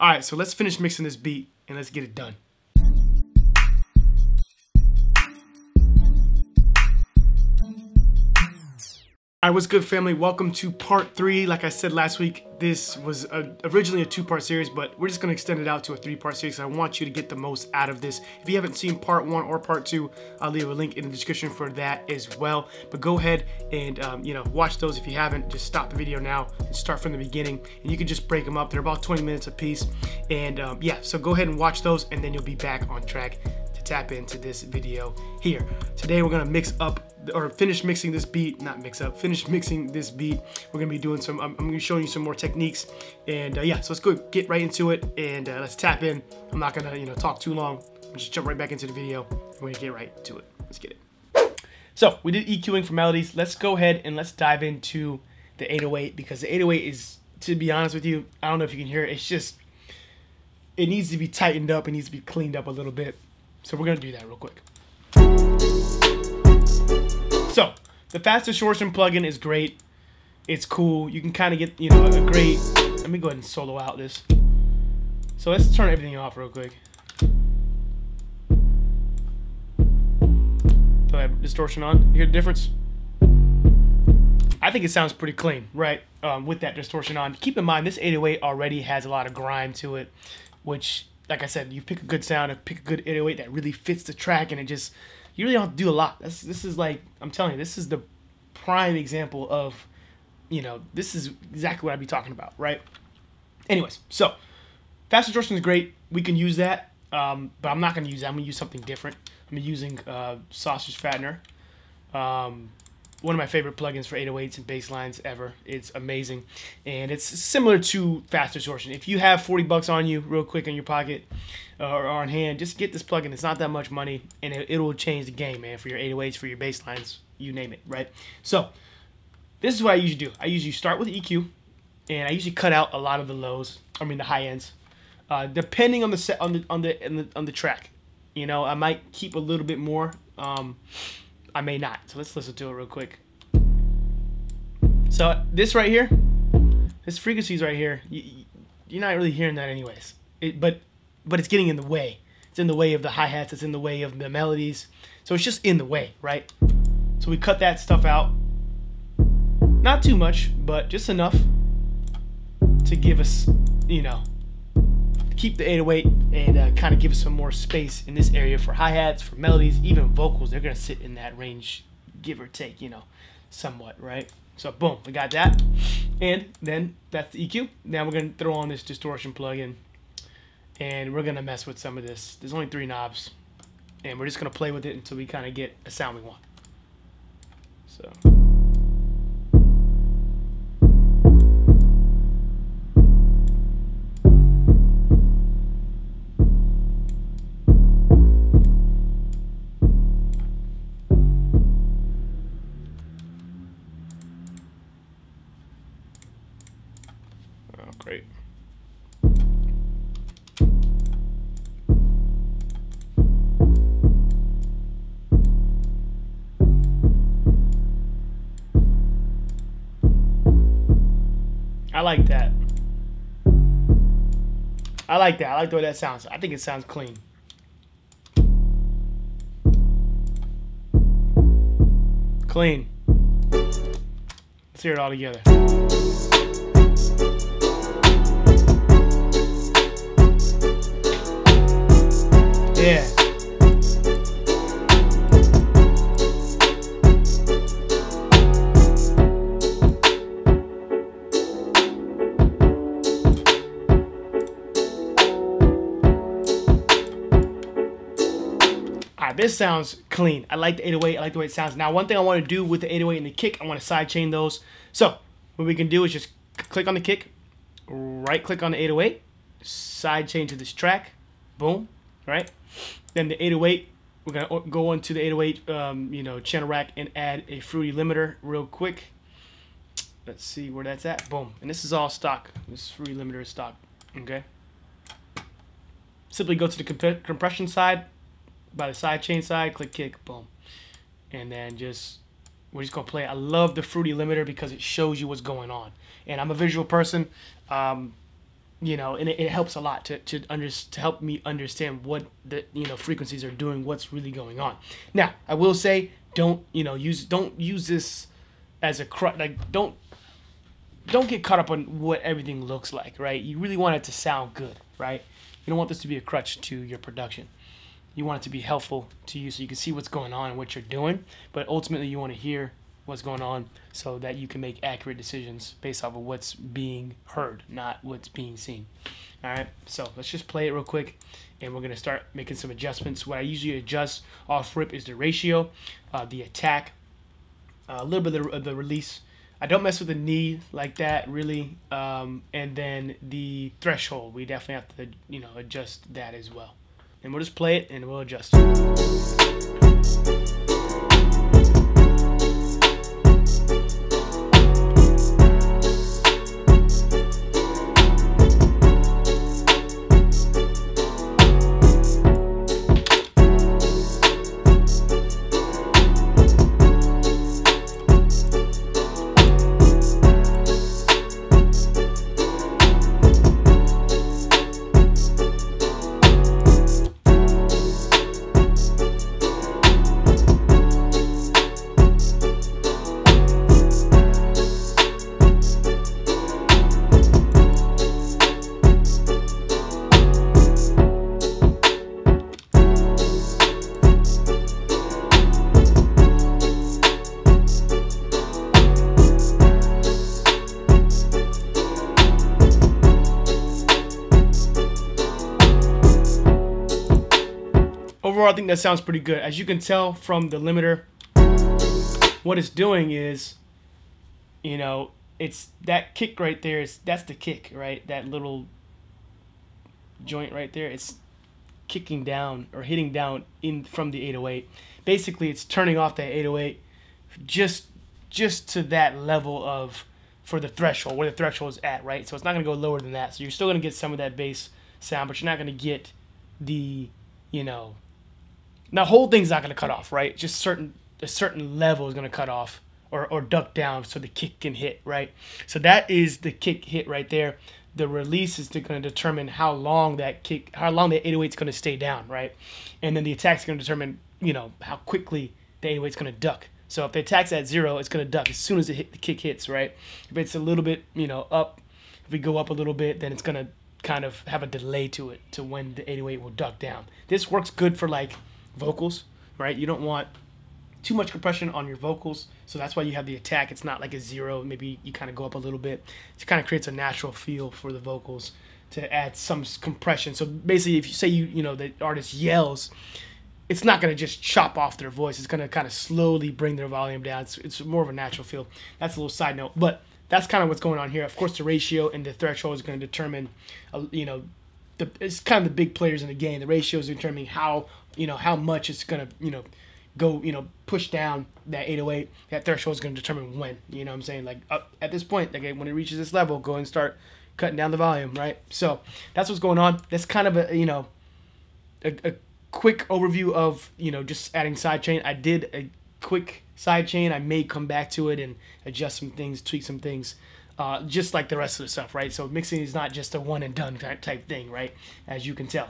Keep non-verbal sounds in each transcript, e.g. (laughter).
All right, so let's finish mixing this beat and let's get it done. All right, what's good, family? Welcome to part three. Like I said last week, this was a, originally a two-part series, but we're just gonna extend it out to a three-part series. I want you to get the most out of this. If you haven't seen part one or part two, I'll leave a link in the description for that as well. But go ahead and um, you know watch those if you haven't. Just stop the video now and start from the beginning, and you can just break them up. They're about 20 minutes a piece, and um, yeah. So go ahead and watch those, and then you'll be back on track to tap into this video here. Today we're gonna mix up or finish mixing this beat, not mix up, finish mixing this beat. We're gonna be doing some, I'm, I'm gonna be showing you some more techniques. And uh, yeah, so let's go get right into it and uh, let's tap in. I'm not gonna, you know, talk too long. Just jump right back into the video. We're gonna get right to it. Let's get it. So we did EQing for melodies. Let's go ahead and let's dive into the 808 because the 808 is, to be honest with you, I don't know if you can hear it. It's just, it needs to be tightened up. It needs to be cleaned up a little bit. So we're gonna do that real quick. So, the fast distortion plugin is great. It's cool. You can kind of get, you know, a great... Let me go ahead and solo out this. So let's turn everything off real quick. Do I have distortion on? You hear the difference? I think it sounds pretty clean, right? Um, with that distortion on. Keep in mind, this 808 already has a lot of grime to it, which, like I said, you pick a good sound, pick a good 808 that really fits the track, and it just you really don't have to do a lot. This this is like I'm telling you, this is the prime example of, you know, this is exactly what I'd be talking about, right? Anyways, so fast distortion is great. We can use that, um, but I'm not going to use that. I'm going to use something different. I'm using uh, Sausage Fattener. Um, one of my favorite plugins for 808s and bass lines ever. It's amazing. And it's similar to Fast Distortion. If you have 40 bucks on you real quick in your pocket uh, or on hand, just get this plugin. It's not that much money and it, it will change the game, man, for your 808s, for your bass lines, you name it, right? So, this is what I usually do. I usually start with EQ and I usually cut out a lot of the lows, I mean the high ends. Uh, depending on the set on the on the, on the on the track. You know, I might keep a little bit more um, I may not. So let's listen to it real quick. So this right here, this frequencies right here, you, you're not really hearing that anyways. It, but but it's getting in the way. It's in the way of the hi hats. It's in the way of the melodies. So it's just in the way, right? So we cut that stuff out. Not too much, but just enough to give us, you know, keep the 808 and uh, kind of give us some more space in this area for hi-hats, for melodies, even vocals. They're going to sit in that range, give or take, you know, somewhat, right? So boom, we got that. And then that's the EQ. Now we're going to throw on this distortion plugin and we're going to mess with some of this. There's only three knobs and we're just going to play with it until we kind of get a sound we want. So... great. I like that. I like that. I like the way that sounds. I think it sounds clean. Clean. Let's hear it all together. Yeah. This sounds clean. I like the 808. I like the way it sounds. Now, one thing I want to do with the 808 and the kick, I want to sidechain those. So, what we can do is just click on the kick, right click on the 808, sidechain to this track, boom, right? Then the 808, we're gonna go into the 808, um, you know, channel rack and add a fruity limiter real quick. Let's see where that's at. Boom, and this is all stock. This fruity limiter is stock. Okay. Simply go to the comp compression side, by the side chain side, click kick, boom, and then just we're just gonna play. I love the fruity limiter because it shows you what's going on. And I'm a visual person. Um, you know, and it, it helps a lot to to under, to help me understand what the you know frequencies are doing, what's really going on. Now, I will say, don't you know use don't use this as a cr- like don't don't get caught up on what everything looks like, right? You really want it to sound good, right? You don't want this to be a crutch to your production. You want it to be helpful to you so you can see what's going on and what you're doing, but ultimately you want to hear what's going on so that you can make accurate decisions based off of what's being heard, not what's being seen. All right, so let's just play it real quick and we're going to start making some adjustments. What I usually adjust off rip is the ratio, uh, the attack, uh, a little bit of the, of the release. I don't mess with the knee like that really, um, and then the threshold. We definitely have to, you know, adjust that as well. And we'll just play it and we'll adjust. Think that sounds pretty good. As you can tell from the limiter, what it's doing is, you know, it's that kick right there is that's the kick, right? That little joint right there. It's kicking down or hitting down in from the 808. Basically, it's turning off that 808 just just to that level of for the threshold where the threshold is at, right? So it's not going to go lower than that. So you're still going to get some of that bass sound, but you're not going to get the you know now, whole thing's not going to cut off, right? Just certain a certain level is going to cut off or, or duck down so the kick can hit, right? So that is the kick hit right there. The release is going to determine how long that kick, how long the 808 is going to stay down, right? And then the attack's going to determine, you know, how quickly the 808 is going to duck. So if the attack's at zero, it's going to duck as soon as it hit, the kick hits, right? If it's a little bit, you know, up, if we go up a little bit, then it's going to kind of have a delay to it to when the 808 will duck down. This works good for like vocals, right? You don't want too much compression on your vocals, so that's why you have the attack. It's not like a zero. Maybe you kind of go up a little bit. It kind of creates a natural feel for the vocals to add some compression. So basically, if you say you you know the artist yells, it's not going to just chop off their voice. It's going to kind of slowly bring their volume down. It's, it's more of a natural feel. That's a little side note, but that's kind of what's going on here. Of course, the ratio and the threshold is going to determine, uh, you know, the, it's kind of the big players in the game. The ratio is determining how you know how much it's gonna you know go you know push down that 808 that threshold is going to determine when you know what i'm saying? Like up at this point like when it reaches this level go and start cutting down the volume right? So that's what's going on. That's kind of a you know a, a quick overview of you know just adding sidechain i did a quick sidechain i may come back to it and adjust some things tweak some things uh, just like the rest of the stuff right so mixing is not just a one and done type thing right as you can tell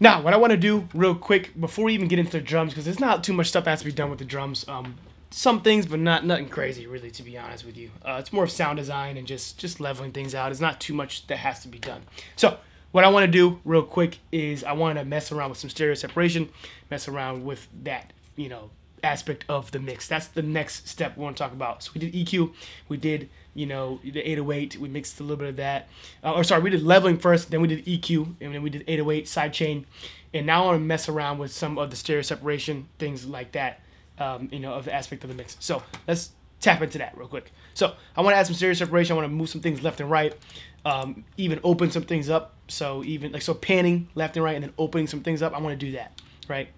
now, what I want to do real quick before we even get into the drums, because there's not too much stuff that has to be done with the drums. Um, some things, but not nothing crazy, really, to be honest with you. Uh, it's more of sound design and just just leveling things out. It's not too much that has to be done. So, what I want to do real quick is I want to mess around with some stereo separation, mess around with that, you know, aspect of the mix. That's the next step we want to talk about. So we did EQ, we did you know the 808, we mixed a little bit of that. Uh, or sorry, we did leveling first, then we did EQ, and then we did 808 sidechain, and now I want to mess around with some of the stereo separation things like that. Um, you know, of the aspect of the mix. So let's tap into that real quick. So I want to add some stereo separation. I want to move some things left and right. Um, even open some things up. So even like so panning left and right and then opening some things up. I want to do that, right?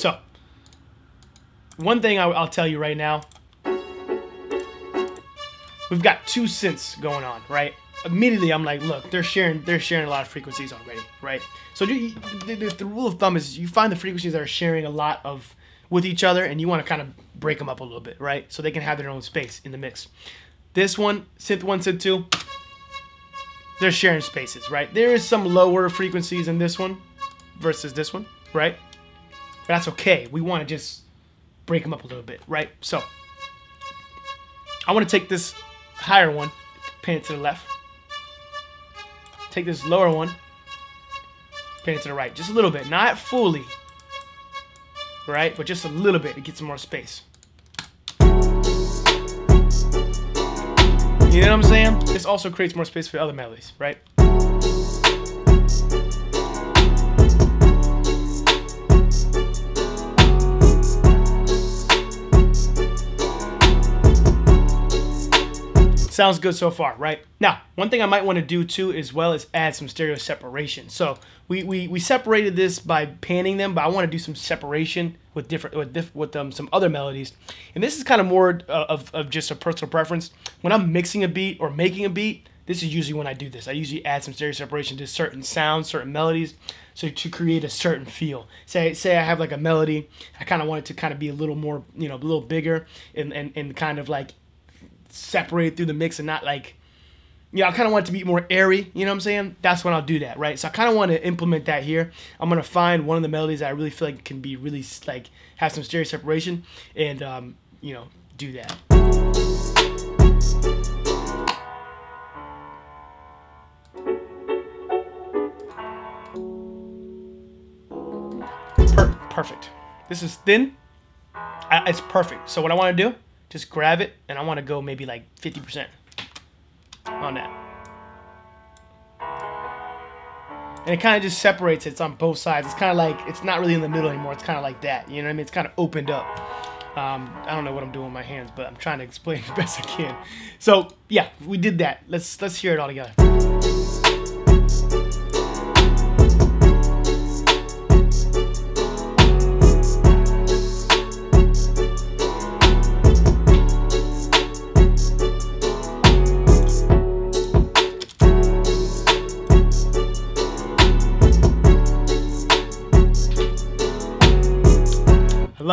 So, one thing I, will tell you right now, we've got two synths going on, right? Immediately, I'm like, look, they're sharing, they're sharing a lot of frequencies already, right? So the, the, the rule of thumb is you find the frequencies that are sharing a lot of with each other, and you want to kind of break them up a little bit, right? So they can have their own space in the mix. This one, synth one, synth two, they're sharing spaces, right? There is some lower frequencies in this one versus this one, right? But that's okay. We want to just break them up a little bit, right? So I want to take this higher one, pan it to the left. Take this lower one, pan it to the right. Just a little bit, not fully, right? But just a little bit to get some more space. You know what I'm saying? This also creates more space for other melodies, right? Sounds good so far, right? Now, one thing I might want to do too as well is add some stereo separation. So we, we, we separated this by panning them, but I want to do some separation with different with, diff, with um, some other melodies. And this is kind of more uh, of, of just a personal preference. When I'm mixing a beat or making a beat, this is usually when I do this. I usually add some stereo separation to certain sounds, certain melodies, so to create a certain feel. Say say I have like a melody, I kind of want it to kind of be a little more, you know, a little bigger and, and, and kind of like separated through the mix and not like you know, I kind of want it to be more airy, you know what I'm saying? That's when I'll do that, right? So I kind of want to implement that here. I'm going to find one of the melodies that I really feel like can be really, like, have some stereo separation and, um, you know, do that. Per perfect. This is thin. It's perfect. So what I want to do, just grab it, and I want to go maybe like 50% on that. And it kind of just separates It's on both sides. It's kind of like, it's not really in the middle anymore. It's kind of like that. You know what I mean? It's kind of opened up. Um, I don't know what I'm doing with my hands, but I'm trying to (laughs) explain the best I can. So, yeah, we did that. Let's, let's hear it all together.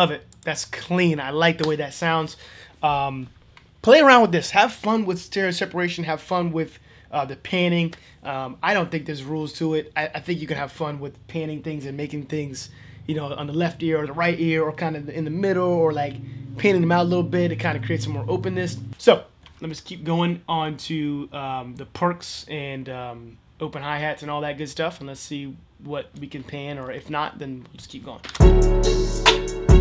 Love it. That's clean. I like the way that sounds. Um, play around with this. Have fun with stereo separation. Have fun with uh, the panning. Um, I don't think there's rules to it. I, I, think you can have fun with panning things and making things, you know, on the left ear or the right ear or kind of in the middle or like panning them out a little bit. It kind of creates some more openness. So let me just keep going on to um, the percs and um, open hi-hats and all that good stuff. And let's see what we can pan or if not, then we'll just keep going.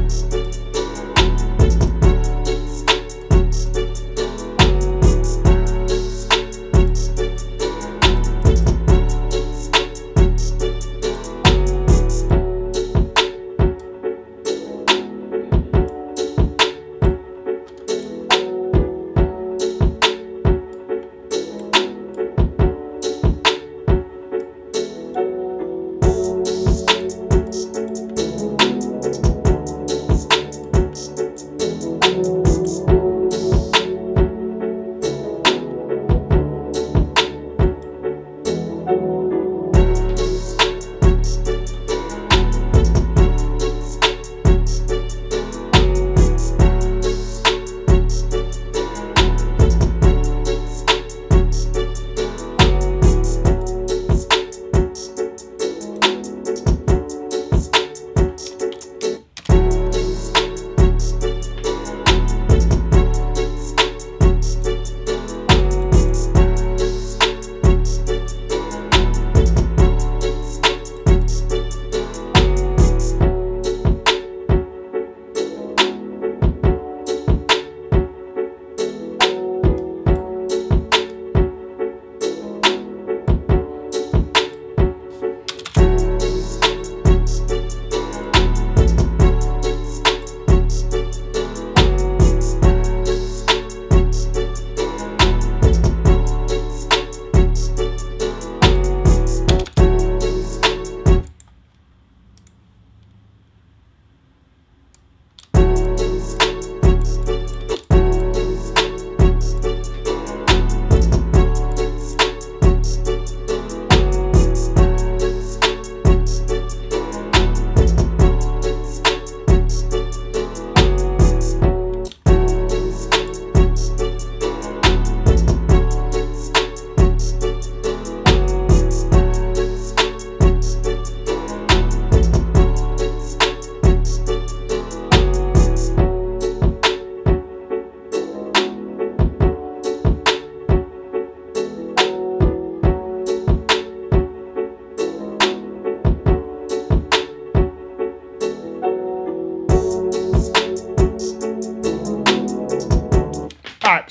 Bye.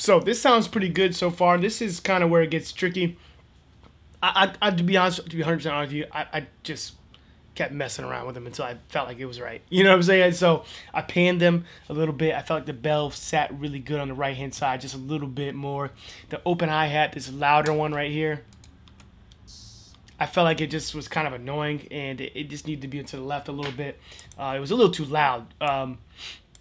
So this sounds pretty good so far. This is kind of where it gets tricky. I, I, I, to be honest, to be 100 percent honest with you, I, I just kept messing around with them until I felt like it was right. You know what I'm saying? So I panned them a little bit. I felt like the bell sat really good on the right hand side, just a little bit more. The open hi hat, this louder one right here. I felt like it just was kind of annoying, and it, it just needed to be to the left a little bit. Uh, it was a little too loud, um,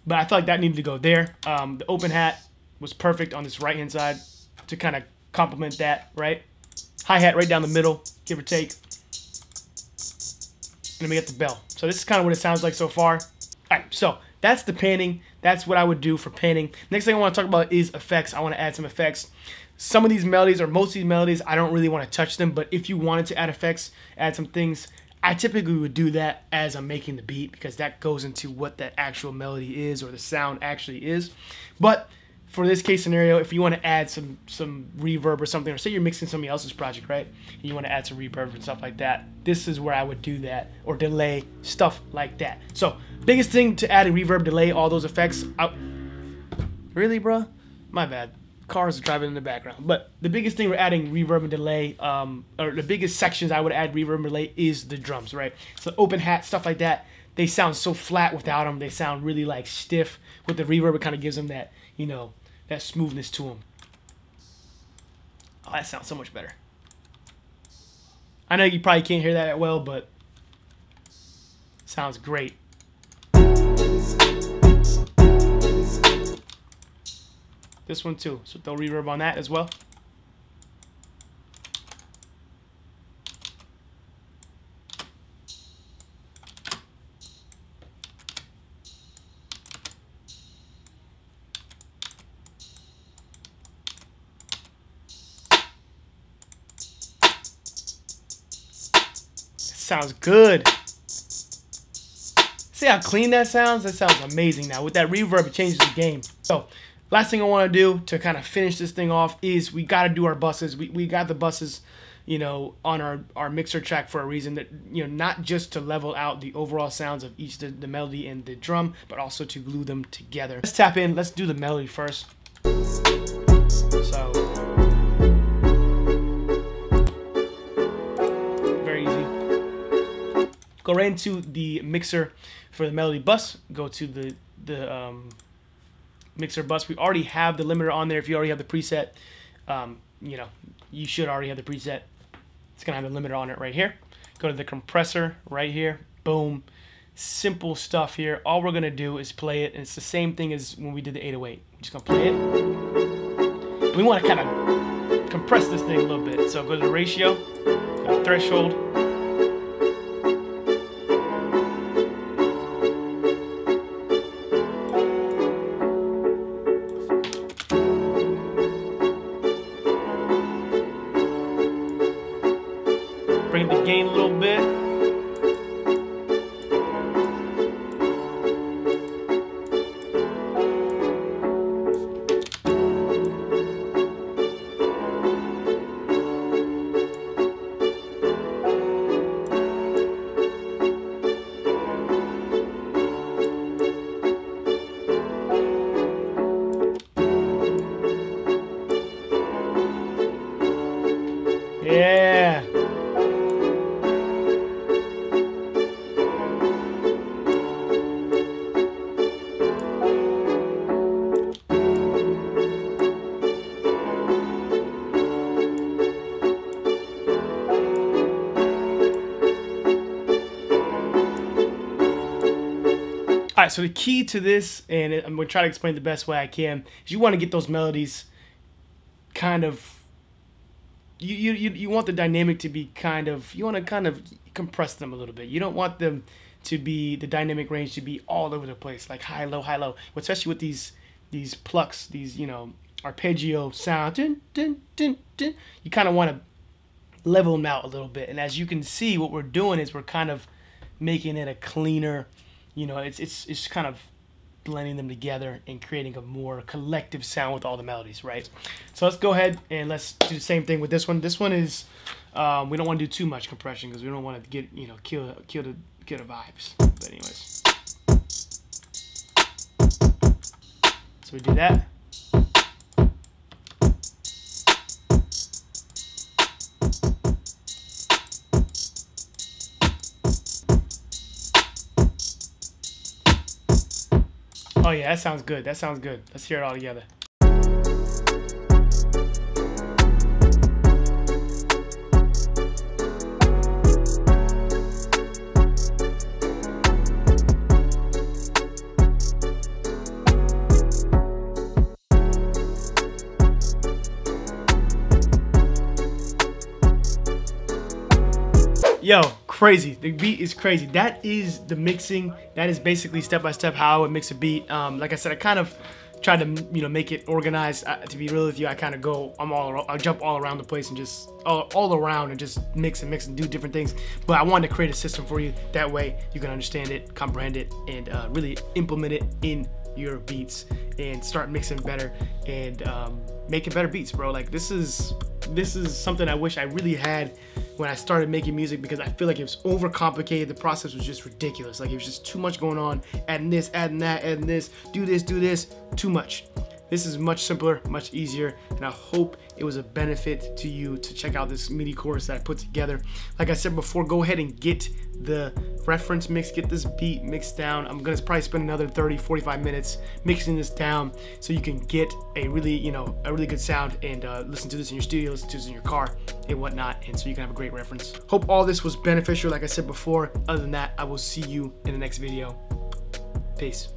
but I felt like that needed to go there. Um, the open hat was perfect on this right hand side to kind of complement that, right? Hi hat right down the middle, give or take. And then we get the bell. So this is kind of what it sounds like so far. All right, so that's the panning. That's what I would do for panning. Next thing I want to talk about is effects. I want to add some effects. Some of these melodies, or most of these melodies, I don't really want to touch them. But if you wanted to add effects, add some things, I typically would do that as I'm making the beat because that goes into what that actual melody is or the sound actually is. But for this case scenario, if you want to add some some reverb or something, or say you're mixing somebody else's project, right? And you want to add some reverb and stuff like that, this is where I would do that, or delay, stuff like that. So, biggest thing to add a reverb, delay, all those effects. I, really, bro? My bad. Cars are driving in the background. But the biggest thing we're adding reverb and delay, um, or the biggest sections I would add reverb and delay is the drums, right? So open hat, stuff like that. They sound so flat without them. They sound really like stiff. With the reverb, it kind of gives them that, you know, that smoothness to them. Oh, that sounds so much better. I know you probably can't hear that well, but sounds great. This one too, so they'll reverb on that as well. Sounds good. See how clean that sounds? That sounds amazing now. With that reverb, it changes the game. So, last thing I want to do to kind of finish this thing off is we got to do our buses. We, we got the buses, you know, on our, our mixer track for a reason that, you know, not just to level out the overall sounds of each, the, the melody and the drum, but also to glue them together. Let's tap in. Let's do the melody first. So... go right into the mixer for the melody bus. Go to the the um, mixer bus. We already have the limiter on there. If you already have the preset, um, you know you should already have the preset. It's gonna have the limiter on it right here. Go to the compressor right here. Boom. Simple stuff here. All we're gonna do is play it, and it's the same thing as when we did the 808. We're just gonna play it. We want to kind of compress this thing a little bit. So go to the ratio, threshold, little bit. All right, so the key to this, and I'm going to try to explain the best way I can, is you want to get those melodies kind of. You, you, you want the dynamic to be kind of. You want to kind of compress them a little bit. You don't want them to be. The dynamic range to be all over the place, like high, low, high, low. Especially with these these plucks, these, you know, arpeggio sound. Dun, dun, dun, dun. You kind of want to level them out a little bit. And as you can see, what we're doing is we're kind of making it a cleaner you know, it's it's it's kind of blending them together and creating a more collective sound with all the melodies, right? So let's go ahead and let's do the same thing with this one. This one is um, we don't want to do too much compression because we don't want to get you know kill kill the kill the vibes. But anyways, so we do that. Oh yeah, that sounds good. That sounds good. Let's hear it all together. Yo, crazy. The beat is crazy. That is the mixing. That is basically step by step how I would mix a beat. Um, like I said, I kind of tried to you know make it organized. To be real with you, I kind of go. I'm all. I jump all around the place and just all, all around and just mix and mix and do different things. But I wanted to create a system for you. That way you can understand it, comprehend it, and uh, really implement it in your beats and start mixing better and um, making better beats, bro. Like this is this is something I wish I really had when I started making music because I feel like it was overcomplicated. The process was just ridiculous. Like it was just too much going on. Adding this, adding that, adding this, do this, do this, too much. This is much simpler, much easier, and I hope it was a benefit to you to check out this mini course that I put together. Like I said before, go ahead and get the reference mix, get this beat mixed down. I'm gonna probably spend another 30, 45 minutes mixing this down so you can get a really, you know, a really good sound and uh, listen to this in your studio, listen to this in your car and whatnot, and so you can have a great reference. Hope all this was beneficial, like I said before. Other than that, I will see you in the next video. Peace.